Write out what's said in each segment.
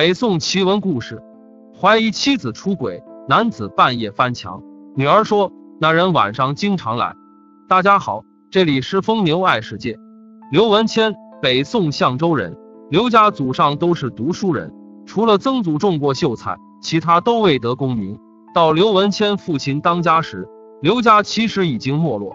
北宋奇闻故事：怀疑妻子出轨，男子半夜翻墙。女儿说，那人晚上经常来。大家好，这里是疯牛爱世界。刘文谦，北宋相州人。刘家祖上都是读书人，除了曾祖中过秀才，其他都未得功名。到刘文谦父亲当家时，刘家其实已经没落。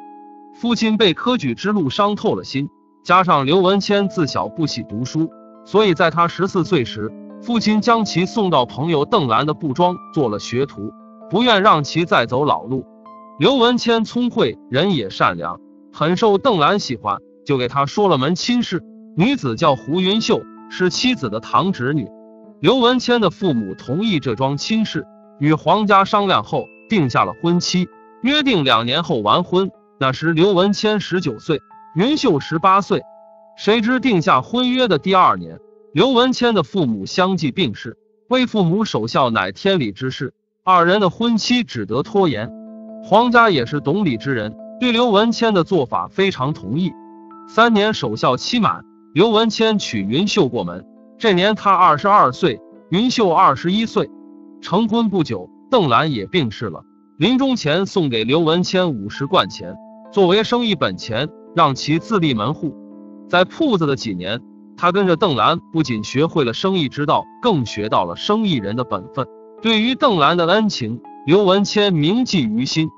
父亲被科举之路伤透了心，加上刘文谦自小不喜读书，所以在他十四岁时。父亲将其送到朋友邓兰的布庄做了学徒，不愿让其再走老路。刘文谦聪慧，人也善良，很受邓兰喜欢，就给他说了门亲事。女子叫胡云秀，是妻子的堂侄女。刘文谦的父母同意这桩亲事，与皇家商量后定下了婚期，约定两年后完婚。那时刘文谦十九岁，云秀十八岁。谁知定下婚约的第二年。刘文谦的父母相继病逝，为父母守孝乃天理之事，二人的婚期只得拖延。黄家也是懂礼之人，对刘文谦的做法非常同意。三年守孝期满，刘文谦娶云秀过门。这年他二十二岁，云秀二十一岁。成婚不久，邓兰也病逝了。临终前送给刘文谦五十贯钱，作为生意本钱，让其自立门户。在铺子的几年。他跟着邓兰，不仅学会了生意之道，更学到了生意人的本分。对于邓兰的恩情，刘文谦铭记于心。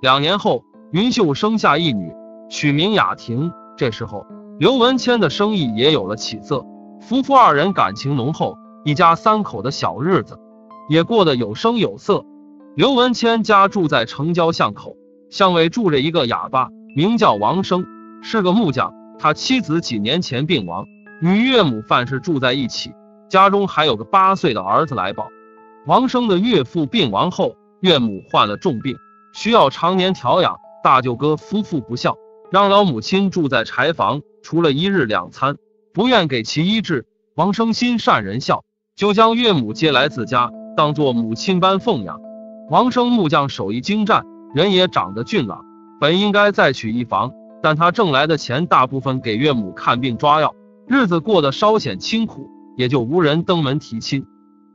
两年后，云秀生下一女，取名雅婷。这时候，刘文谦的生意也有了起色，夫妇二人感情浓厚，一家三口的小日子也过得有声有色。刘文谦家住在城郊巷口，巷尾住着一个哑巴，名叫王生，是个木匠。他妻子几年前病亡。与岳母范氏住在一起，家中还有个八岁的儿子来宝。王生的岳父病亡后，岳母患了重病，需要常年调养。大舅哥夫妇不孝，让老母亲住在柴房，除了一日两餐，不愿给其医治。王生心善人孝，就将岳母接来自家，当做母亲般奉养。王生木匠手艺精湛，人也长得俊朗，本应该再娶一房，但他挣来的钱大部分给岳母看病抓药。日子过得稍显清苦，也就无人登门提亲。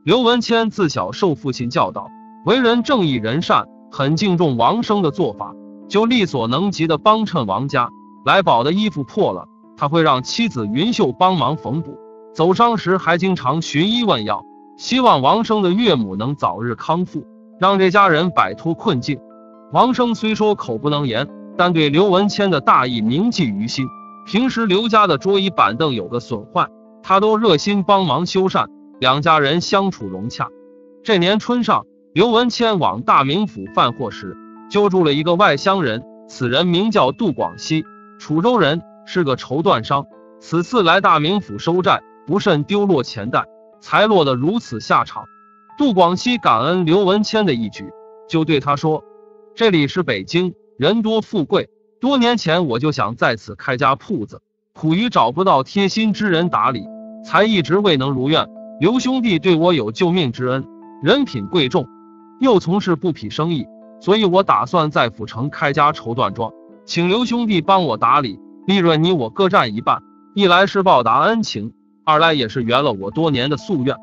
刘文谦自小受父亲教导，为人正义仁善，很敬重王生的做法，就力所能及的帮衬王家。来宝的衣服破了，他会让妻子云秀帮忙缝补；走伤时还经常寻医问药，希望王生的岳母能早日康复，让这家人摆脱困境。王生虽说口不能言，但对刘文谦的大义铭记于心。平时刘家的桌椅板凳有个损坏，他都热心帮忙修缮，两家人相处融洽。这年春上，刘文谦往大名府贩货时，揪住了一个外乡人，此人名叫杜广西，楚州人，是个绸缎商。此次来大名府收债，不慎丢落钱袋，才落得如此下场。杜广西感恩刘文谦的义举，就对他说：“这里是北京，人多富贵。”多年前我就想在此开家铺子，苦于找不到贴心之人打理，才一直未能如愿。刘兄弟对我有救命之恩，人品贵重，又从事布匹生意，所以我打算在府城开家绸缎庄，请刘兄弟帮我打理，利润你我各占一半。一来是报答恩情，二来也是圆了我多年的夙愿。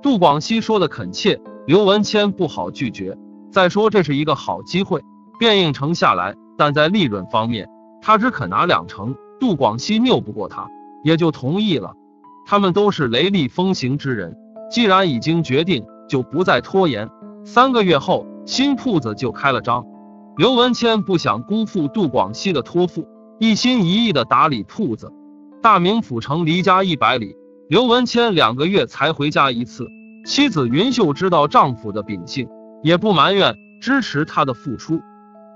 杜广熙说的恳切，刘文谦不好拒绝。再说这是一个好机会，便应承下来。但在利润方面，他只肯拿两成。杜广熙拗不过他，也就同意了。他们都是雷厉风行之人，既然已经决定，就不再拖延。三个月后，新铺子就开了张。刘文谦不想辜负杜广熙的托付，一心一意的打理铺子。大名府城离家一百里，刘文谦两个月才回家一次。妻子云秀知道丈夫的秉性，也不埋怨，支持他的付出。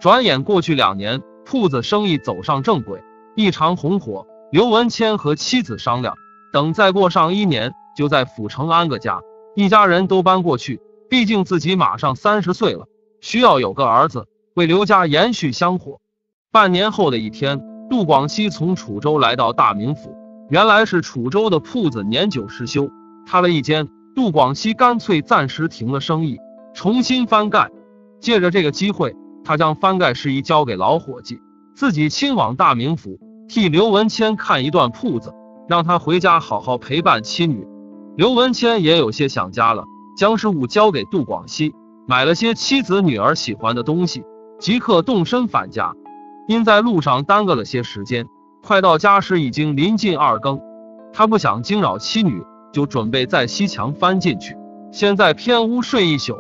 转眼过去两年，铺子生意走上正轨，异常红火。刘文谦和妻子商量，等再过上一年，就在府城安个家，一家人都搬过去。毕竟自己马上三十岁了，需要有个儿子，为刘家延续香火。半年后的一天，杜广熙从楚州来到大名府，原来是楚州的铺子年久失修，塌了一间。杜广熙干脆暂时停了生意，重新翻盖。借着这个机会。他将翻盖事宜交给老伙计，自己亲往大名府替刘文谦看一段铺子，让他回家好好陪伴妻女。刘文谦也有些想家了，将事物交给杜广熙，买了些妻子女儿喜欢的东西，即刻动身返家。因在路上耽搁了些时间，快到家时已经临近二更。他不想惊扰妻女，就准备在西墙翻进去，先在偏屋睡一宿。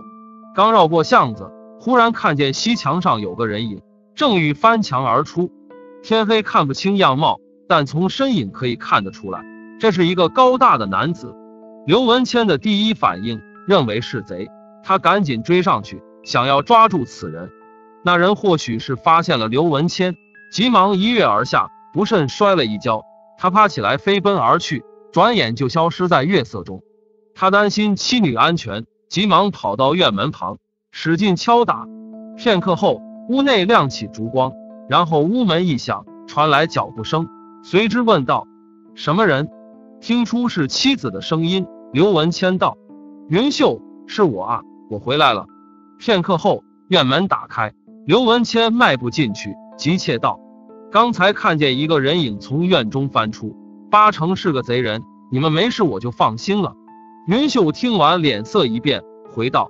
刚绕过巷子，忽然看见西墙上有个人影，正欲翻墙而出。天黑看不清样貌，但从身影可以看得出来，这是一个高大的男子。刘文谦的第一反应认为是贼，他赶紧追上去，想要抓住此人。那人或许是发现了刘文谦，急忙一跃而下，不慎摔了一跤。他爬起来飞奔而去，转眼就消失在月色中。他担心妻女安全，急忙跑到院门旁，使劲敲打。片刻后，屋内亮起烛光，然后屋门一响，传来脚步声，随之问道：“什么人？”听出是妻子的声音，刘文谦道：“云秀，是我啊，我回来了。”片刻后，院门打开。刘文谦迈步进去，急切道：“刚才看见一个人影从院中翻出，八成是个贼人。你们没事，我就放心了。”云秀听完，脸色一变，回道：“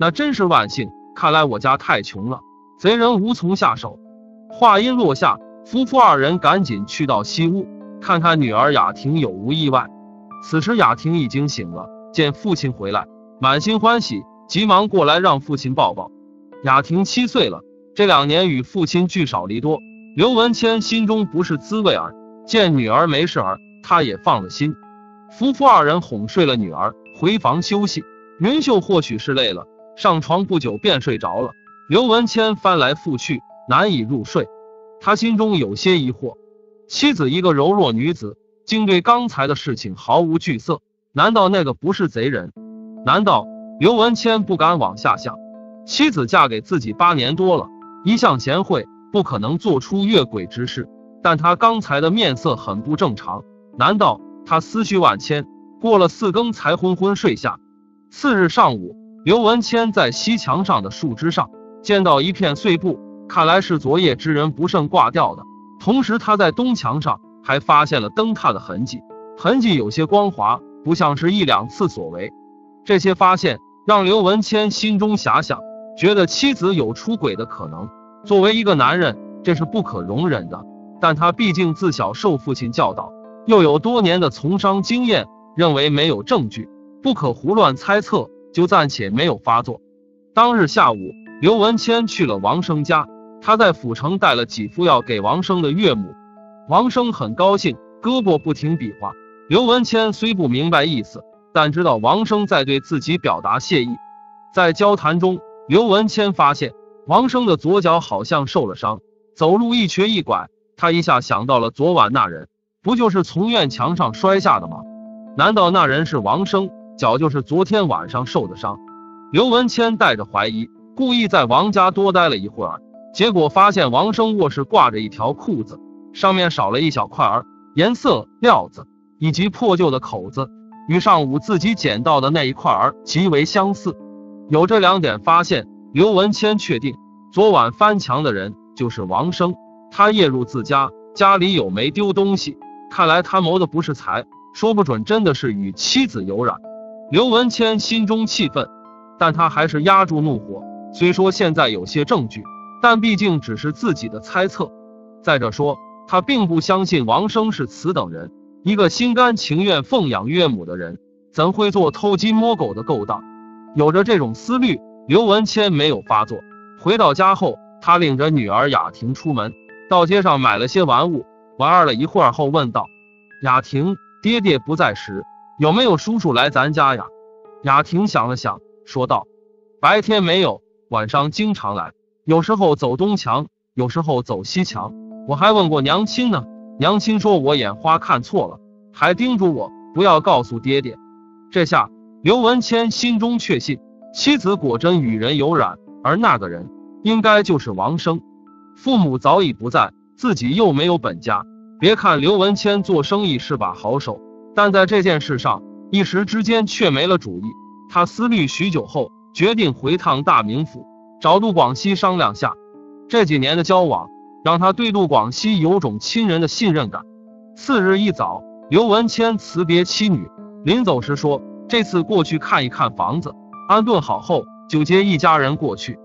那真是万幸，看来我家太穷了，贼人无从下手。”话音落下，夫妇二人赶紧去到西屋，看看女儿雅婷有无意外。此时雅婷已经醒了，见父亲回来，满心欢喜，急忙过来让父亲抱抱。雅婷七岁了。这两年与父亲聚少离多，刘文谦心中不是滋味儿。见女儿没事儿，他也放了心。夫妇二人哄睡了女儿，回房休息。云秀或许是累了，上床不久便睡着了。刘文谦翻来覆去，难以入睡。他心中有些疑惑：妻子一个柔弱女子，竟对刚才的事情毫无惧色。难道那个不是贼人？难道刘文谦不敢往下想？妻子嫁给自己八年多了。一向贤惠，不可能做出越轨之事。但他刚才的面色很不正常，难道他思绪万千？过了四更才昏昏睡下。次日上午，刘文谦在西墙上的树枝上见到一片碎布，看来是昨夜之人不慎挂掉的。同时，他在东墙上还发现了灯塔的痕迹，痕迹有些光滑，不像是一两次所为。这些发现让刘文谦心中遐想。觉得妻子有出轨的可能，作为一个男人，这是不可容忍的。但他毕竟自小受父亲教导，又有多年的从商经验，认为没有证据，不可胡乱猜测，就暂且没有发作。当日下午，刘文谦去了王生家，他在府城带了几副药给王生的岳母。王生很高兴，胳膊不停比划。刘文谦虽不明白意思，但知道王生在对自己表达谢意。在交谈中。刘文谦发现王生的左脚好像受了伤，走路一瘸一拐。他一下想到了昨晚那人，不就是从院墙上摔下的吗？难道那人是王生，脚就是昨天晚上受的伤？刘文谦带着怀疑，故意在王家多待了一会儿，结果发现王生卧室挂着一条裤子，上面少了一小块儿，颜色、料子以及破旧的口子，与上午自己捡到的那一块儿极为相似。有这两点发现，刘文谦确定昨晚翻墙的人就是王生。他夜入自家，家里有没丢东西？看来他谋的不是财，说不准真的是与妻子有染。刘文谦心中气愤，但他还是压住怒火。虽说现在有些证据，但毕竟只是自己的猜测。再者说，他并不相信王生是此等人。一个心甘情愿奉养岳母的人，怎会做偷鸡摸狗的勾当？有着这种思虑，刘文谦没有发作。回到家后，他领着女儿雅婷出门，到街上买了些玩物，玩儿了一会儿后问道：“雅婷，爹爹不在时，有没有叔叔来咱家呀？”雅婷想了想，说道：“白天没有，晚上经常来，有时候走东墙，有时候走西墙。我还问过娘亲呢，娘亲说我眼花看错了，还叮嘱我不要告诉爹爹。这下。”刘文谦心中确信，妻子果真与人有染，而那个人应该就是王生。父母早已不在，自己又没有本家。别看刘文谦做生意是把好手，但在这件事上一时之间却没了主意。他思虑许久后，决定回趟大名府，找杜广西商量下。这几年的交往，让他对杜广西有种亲人的信任感。次日一早，刘文谦辞别妻女。临走时说：“这次过去看一看房子，安顿好后就接一家人过去。”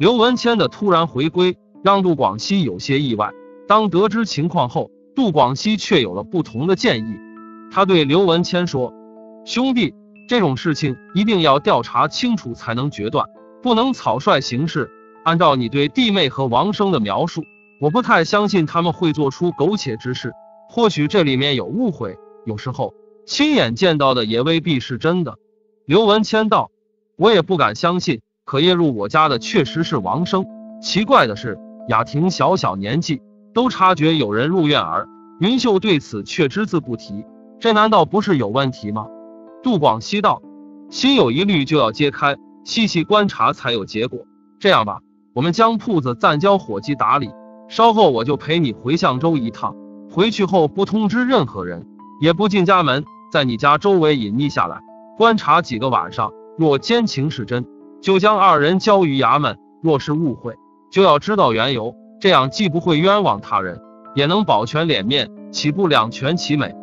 刘文谦的突然回归让杜广西有些意外。当得知情况后，杜广西却有了不同的建议。他对刘文谦说：“兄弟，这种事情一定要调查清楚才能决断，不能草率行事。按照你对弟妹和王生的描述，我不太相信他们会做出苟且之事。或许这里面有误会，有时候亲眼见到的也未必是真的。”刘文谦道：“我也不敢相信，可夜入我家的确实是王生。奇怪的是，雅婷小小年纪。”都察觉有人入院，而云秀对此却只字不提，这难道不是有问题吗？杜广西道：“心有疑虑就要揭开，细细观察才有结果。这样吧，我们将铺子暂交伙计打理，稍后我就陪你回相州一趟。回去后不通知任何人，也不进家门，在你家周围隐匿下来，观察几个晚上。若奸情是真，就将二人交于衙门；若是误会，就要知道缘由。”这样既不会冤枉他人，也能保全脸面，岂不两全其美？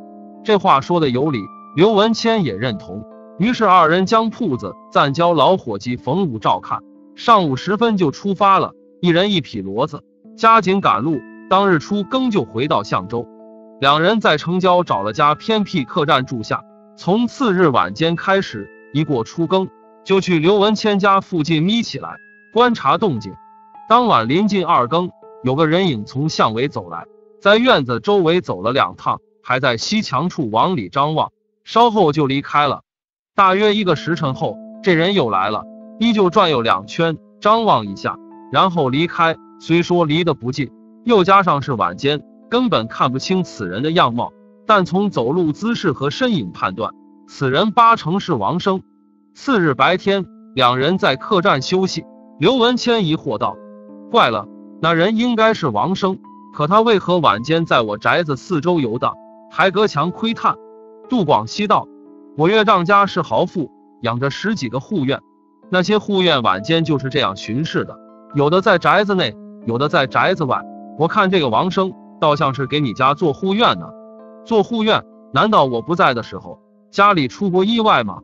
这话说的有理，刘文谦也认同。于是二人将铺子暂交老伙计冯武照看，上午时分就出发了，一人一匹骡子，加紧赶路。当日出更就回到象州，两人在城郊找了家偏僻客栈住下。从次日晚间开始，一过初更，就去刘文谦家附近眯起来观察动静。当晚临近二更。有个人影从巷尾走来，在院子周围走了两趟，还在西墙处往里张望，稍后就离开了。大约一个时辰后，这人又来了，依旧转悠两圈，张望一下，然后离开。虽说离得不近，又加上是晚间，根本看不清此人的样貌，但从走路姿势和身影判断，此人八成是王生。次日白天，两人在客栈休息。刘文谦疑惑道：“怪了。”那人应该是王生，可他为何晚间在我宅子四周游荡，还隔墙窥探？杜广西道：“我岳丈家是豪富，养着十几个护院，那些护院晚间就是这样巡视的，有的在宅子内，有的在宅子外。我看这个王生，倒像是给你家做护院呢。做护院，难道我不在的时候，家里出过意外吗？”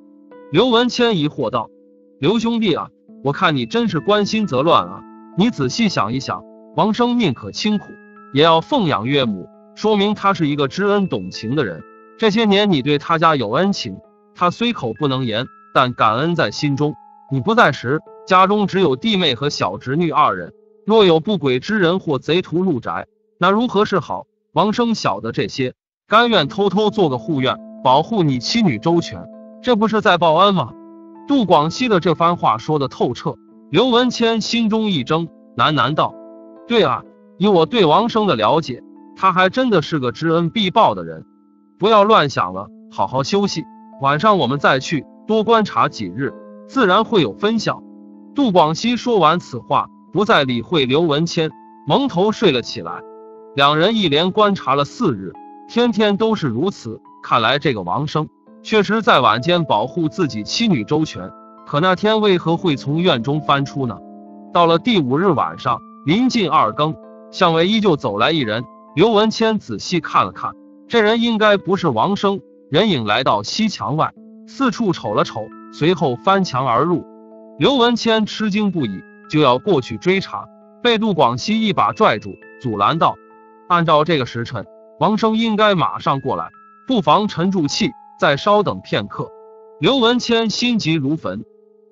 刘文谦疑惑道：“刘兄弟啊，我看你真是关心则乱啊。”你仔细想一想，王生宁可清苦，也要奉养岳母，说明他是一个知恩懂情的人。这些年你对他家有恩情，他虽口不能言，但感恩在心中。你不在时，家中只有弟妹和小侄女二人，若有不轨之人或贼徒入宅，那如何是好？王生晓得这些，甘愿偷偷做个护院，保护你妻女周全，这不是在报恩吗？杜广西的这番话说的透彻。刘文谦心中一怔，喃喃道：“对啊，以我对王生的了解，他还真的是个知恩必报的人。不要乱想了，好好休息。晚上我们再去，多观察几日，自然会有分晓。”杜广西说完此话，不再理会刘文谦，蒙头睡了起来。两人一连观察了四日，天天都是如此。看来这个王生确实在晚间保护自己妻女周全。可那天为何会从院中翻出呢？到了第五日晚上，临近二更，巷尾依旧走来一人。刘文谦仔细看了看，这人应该不是王生。人影来到西墙外，四处瞅了瞅，随后翻墙而入。刘文谦吃惊不已，就要过去追查，被杜广西一把拽住，阻拦道：“按照这个时辰，王生应该马上过来，不妨沉住气，再稍等片刻。”刘文谦心急如焚。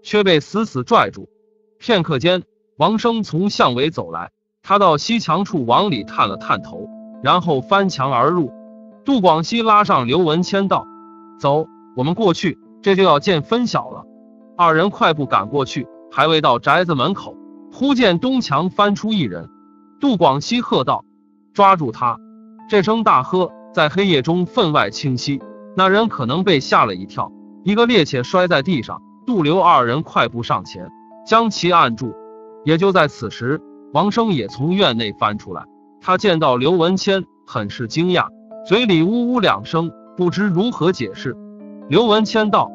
却被死死拽住。片刻间，王生从巷尾走来，他到西墙处往里探了探头，然后翻墙而入。杜广西拉上刘文谦道：“走，我们过去，这就要见分晓了。”二人快步赶过去，还未到宅子门口，忽见东墙翻出一人。杜广西喝道：“抓住他！”这声大喝在黑夜中分外清晰，那人可能被吓了一跳，一个趔趄摔在地上。杜刘二人快步上前，将其按住。也就在此时，王生也从院内翻出来。他见到刘文谦，很是惊讶，嘴里呜呜两声，不知如何解释。刘文谦道：“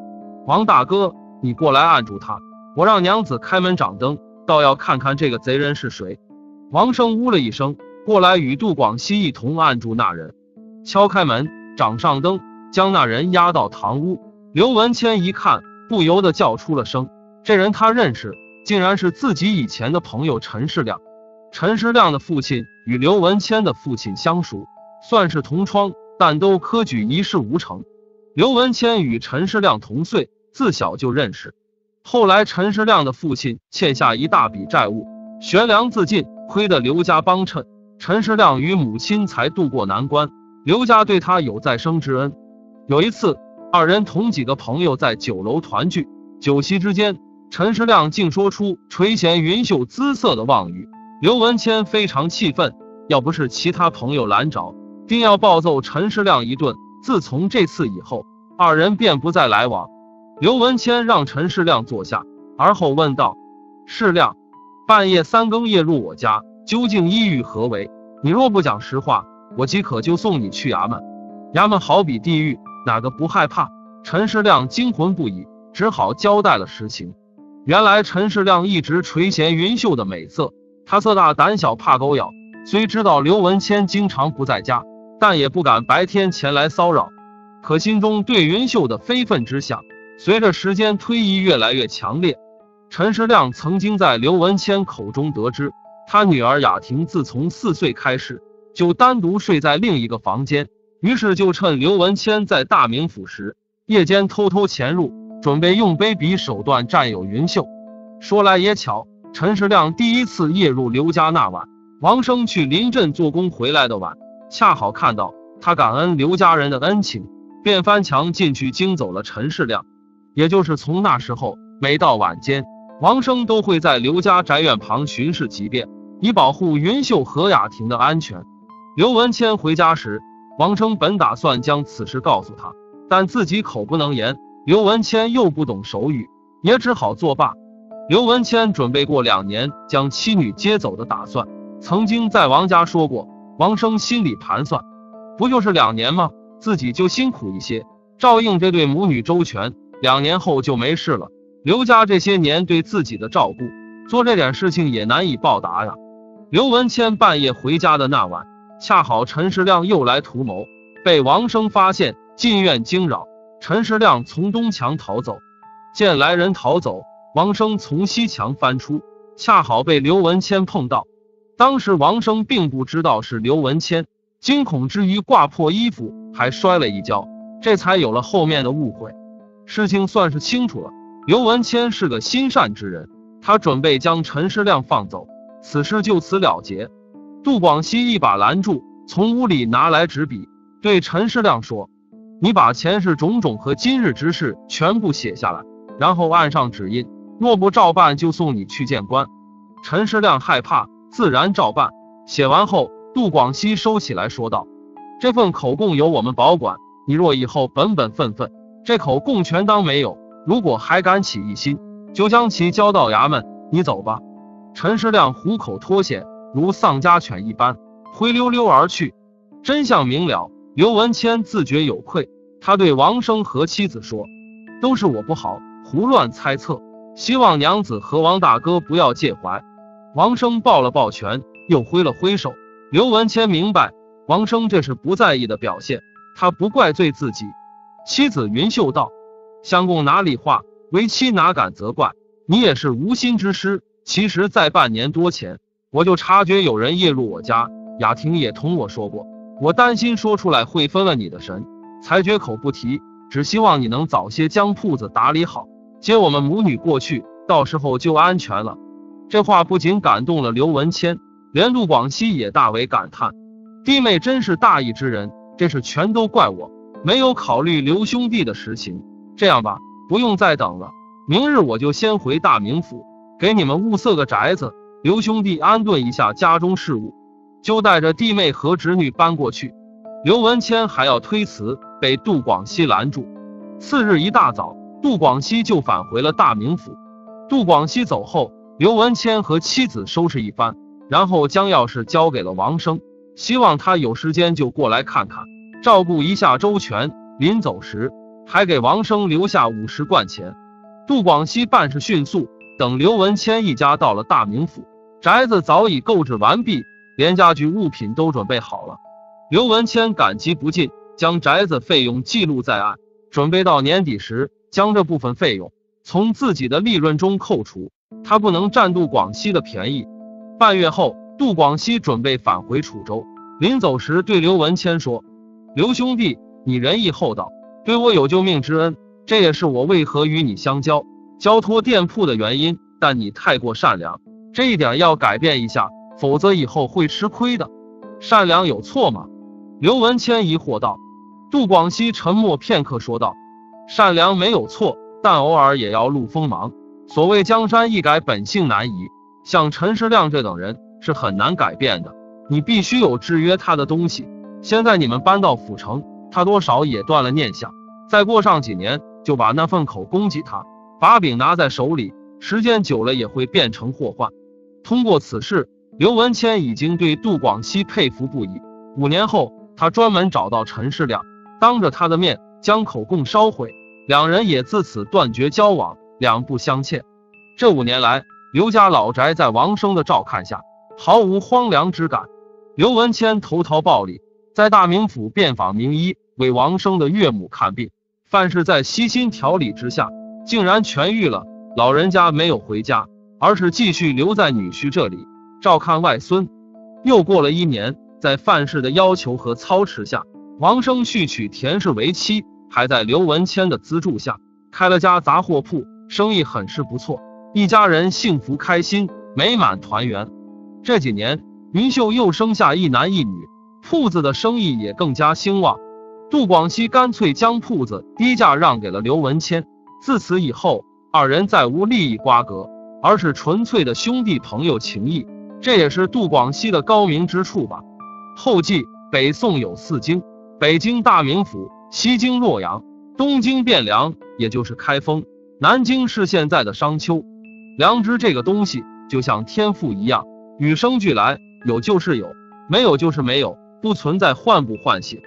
王大哥，你过来按住他，我让娘子开门掌灯，倒要看看这个贼人是谁。”王生呜了一声，过来与杜广西一同按住那人，敲开门，掌上灯，将那人押到堂屋。刘文谦一看，不由得叫出了声。这人他认识，竟然是自己以前的朋友陈世亮。陈世亮的父亲与刘文谦的父亲相熟，算是同窗，但都科举一事无成。刘文谦与陈世亮同岁，自小就认识。后来陈世亮的父亲欠下一大笔债务，悬梁自尽，亏得刘家帮衬，陈世亮与母亲才渡过难关。刘家对他有再生之恩。有一次，二人同几个朋友在酒楼团聚，酒席之间，陈世亮竟说出垂涎云秀姿色的妄语。刘文谦非常气愤，要不是其他朋友拦着，定要暴揍陈世亮一顿。自从这次以后，二人便不再来往。刘文谦让陈世亮坐下，而后问道：“世亮，半夜三更夜入我家，究竟意欲何为？你若不讲实话，我即可就送你去衙门。衙门好比地狱，哪个不害怕？”陈世亮惊魂不已，只好交代了实情。原来陈世亮一直垂涎云秀的美色。他色大胆小，怕狗咬。虽知道刘文谦经常不在家，但也不敢白天前来骚扰。可心中对云秀的非分之想，随着时间推移越来越强烈。陈世亮曾经在刘文谦口中得知，他女儿雅婷自从四岁开始就单独睡在另一个房间，于是就趁刘文谦在大名府时，夜间偷偷潜入，准备用卑鄙手段占有云秀。说来也巧。陈世亮第一次夜入刘家那晚，王生去临镇做工回来的晚，恰好看到他感恩刘家人的恩情，便翻墙进去惊走了陈世亮。也就是从那时候，每到晚间，王生都会在刘家宅院旁巡视几遍，以保护云秀和雅婷的安全。刘文谦回家时，王生本打算将此事告诉他，但自己口不能言，刘文谦又不懂手语，也只好作罢。刘文谦准备过两年将妻女接走的打算，曾经在王家说过。王生心里盘算，不就是两年吗？自己就辛苦一些，照应这对母女周全，两年后就没事了。刘家这些年对自己的照顾，做这点事情也难以报答呀。刘文谦半夜回家的那晚，恰好陈世亮又来图谋，被王生发现，进院惊扰。陈世亮从东墙逃走，见来人逃走。王生从西墙翻出，恰好被刘文谦碰到。当时王生并不知道是刘文谦，惊恐之余挂破衣服，还摔了一跤，这才有了后面的误会。事情算是清楚了，刘文谦是个心善之人，他准备将陈世亮放走，此事就此了结。杜广熙一把拦住，从屋里拿来纸笔，对陈世亮说：“你把前世种种和今日之事全部写下来，然后按上指印。”若不照办，就送你去见官。陈世亮害怕，自然照办。写完后，杜广西收起来说道：“这份口供由我们保管，你若以后本本分分，这口供全当没有。如果还敢起疑心，就将其交到衙门。你走吧。”陈世亮虎口脱险，如丧家犬一般，灰溜溜而去。真相明了，刘文谦自觉有愧，他对王生和妻子说：“都是我不好，胡乱猜测。”希望娘子和王大哥不要介怀。王生抱了抱拳，又挥了挥手。刘文谦明白，王生这是不在意的表现，他不怪罪自己。妻子云秀道：“相公哪里话，为妻哪敢责怪？你也是无心之失。其实，在半年多前，我就察觉有人夜入我家，雅婷也同我说过。我担心说出来会分了你的神，才绝口不提。只希望你能早些将铺子打理好。”接我们母女过去，到时候就安全了。这话不仅感动了刘文谦，连陆广西也大为感叹。弟妹真是大义之人，这事全都怪我，没有考虑刘兄弟的实情。这样吧，不用再等了，明日我就先回大名府，给你们物色个宅子，刘兄弟安顿一下家中事务，就带着弟妹和侄女搬过去。刘文谦还要推辞，被杜广西拦住。次日一大早。杜广熙就返回了大名府。杜广熙走后，刘文谦和妻子收拾一番，然后将钥匙交给了王生，希望他有时间就过来看看，照顾一下周全。临走时，还给王生留下五十贯钱。杜广熙办事迅速，等刘文谦一家到了大名府，宅子早已购置完毕，连家具物品都准备好了。刘文谦感激不尽，将宅子费用记录在案。准备到年底时将这部分费用从自己的利润中扣除。他不能占杜广熙的便宜。半月后，杜广熙准备返回楚州，临走时对刘文谦说：“刘兄弟，你仁义厚道，对我有救命之恩，这也是我为何与你相交、交托店铺的原因。但你太过善良，这一点要改变一下，否则以后会吃亏的。善良有错吗？”刘文谦疑惑道。杜广熙沉默片刻，说道：“善良没有错，但偶尔也要露锋芒。所谓江山易改，本性难移。像陈世亮这等人是很难改变的，你必须有制约他的东西。现在你们搬到府城，他多少也断了念想。再过上几年，就把那份口供给他，把柄拿在手里，时间久了也会变成祸患。通过此事，刘文谦已经对杜广熙佩服不已。五年后，他专门找到陈世亮。”当着他的面将口供烧毁，两人也自此断绝交往，两不相欠。这五年来，刘家老宅在王生的照看下，毫无荒凉之感。刘文谦投桃报李，在大名府遍访名医，为王生的岳母看病。范氏在悉心调理之下，竟然痊愈了。老人家没有回家，而是继续留在女婿这里照看外孙。又过了一年，在范氏的要求和操持下。王生续娶田氏为妻，还在刘文谦的资助下开了家杂货铺，生意很是不错，一家人幸福开心，美满团圆。这几年，云秀又生下一男一女，铺子的生意也更加兴旺。杜广熙干脆将铺子低价让给了刘文谦，自此以后，二人再无利益瓜葛，而是纯粹的兄弟朋友情谊。这也是杜广熙的高明之处吧。后记：北宋有四经。北京大名府，西京洛阳，东京汴梁，也就是开封，南京是现在的商丘。良知这个东西，就像天赋一样，与生俱来，有就是有，没有就是没有，不存在唤不唤醒。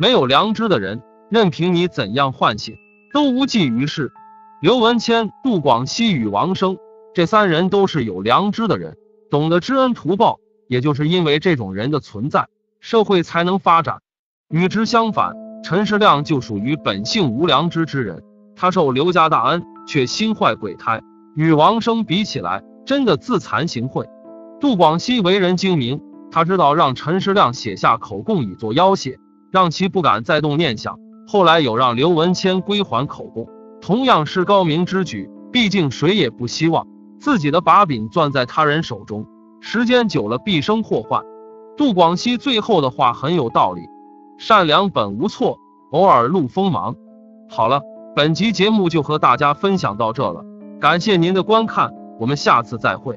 没有良知的人，任凭你怎样唤醒，都无济于事。刘文谦、杜广熙与王生这三人都是有良知的人，懂得知恩图报。也就是因为这种人的存在，社会才能发展。与之相反，陈世亮就属于本性无良知之人。他受刘家大恩，却心怀鬼胎。与王生比起来，真的自惭形秽。杜广熙为人精明，他知道让陈世亮写下口供以作要挟，让其不敢再动念想。后来有让刘文谦归还口供，同样是高明之举。毕竟谁也不希望自己的把柄攥在他人手中，时间久了必生祸患。杜广熙最后的话很有道理。善良本无错，偶尔露锋芒。好了，本集节目就和大家分享到这了，感谢您的观看，我们下次再会。